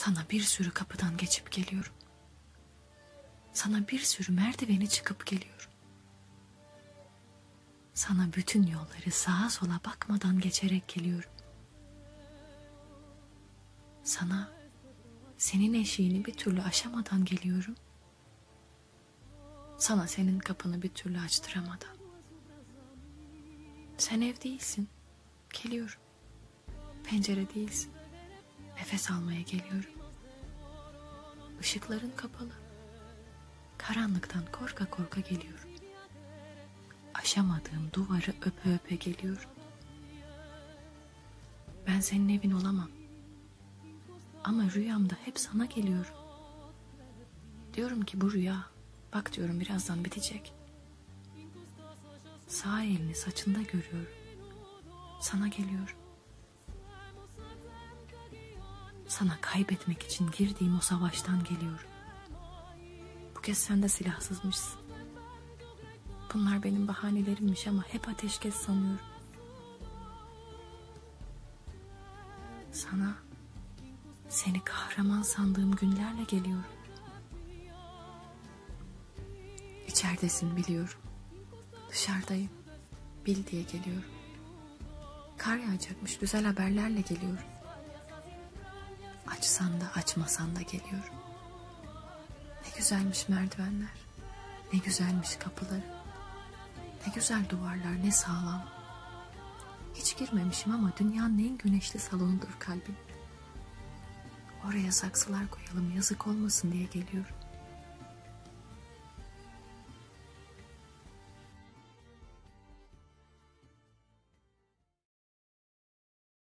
Sana bir sürü kapıdan geçip geliyorum. Sana bir sürü merdiveni çıkıp geliyorum. Sana bütün yolları sağa sola bakmadan geçerek geliyorum. Sana senin eşiğini bir türlü aşamadan geliyorum. Sana senin kapını bir türlü açtıramadan. Sen ev değilsin. Geliyorum. Pencere değilsin. Nefes almaya geliyorum. Işıkların kapalı. Karanlıktan korka korka geliyorum. Aşamadığım duvarı öpe öpe geliyorum. Ben senin evin olamam. Ama rüyamda hep sana geliyorum. Diyorum ki bu rüya, bak diyorum birazdan bitecek. Sağ elini saçında görüyorum. Sana geliyorum. Sana kaybetmek için girdiğim o savaştan geliyorum. Bu kez sen de silahsızmışsın. Bunlar benim bahanelerimmiş ama hep ateşkes sanıyorum. Sana seni kahraman sandığım günlerle geliyorum. İçeridesin biliyorum. Dışarıdayım. Bil diye geliyorum. Kar yağacakmış güzel haberlerle geliyorum. Açsan da açmasan da geliyorum. Ne güzelmiş merdivenler. Ne güzelmiş kapıları. Ne güzel duvarlar ne sağlam. Hiç girmemişim ama dünyanın en güneşli salonudur kalbim. Oraya saksılar koyalım yazık olmasın diye geliyorum.